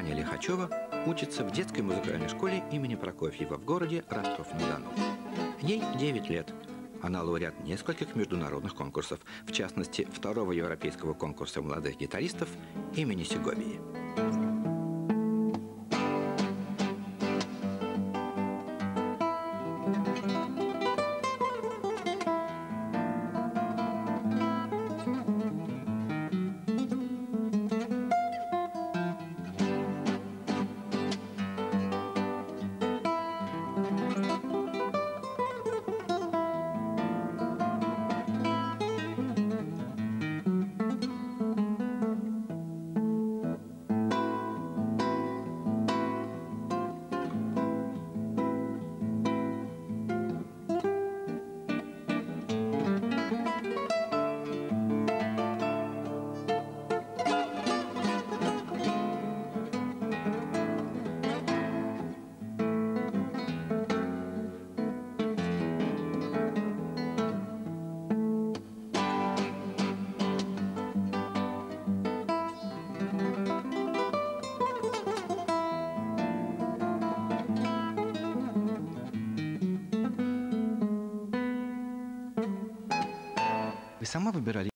Толмачева учится в детской музыкальной школе имени Прокофьева в городе Ростов-на-Дону. Ей 9 лет. Она лауреат нескольких международных конкурсов, в частности, второго европейского конкурса молодых гитаристов имени Сеговии. Wy sama wybierali.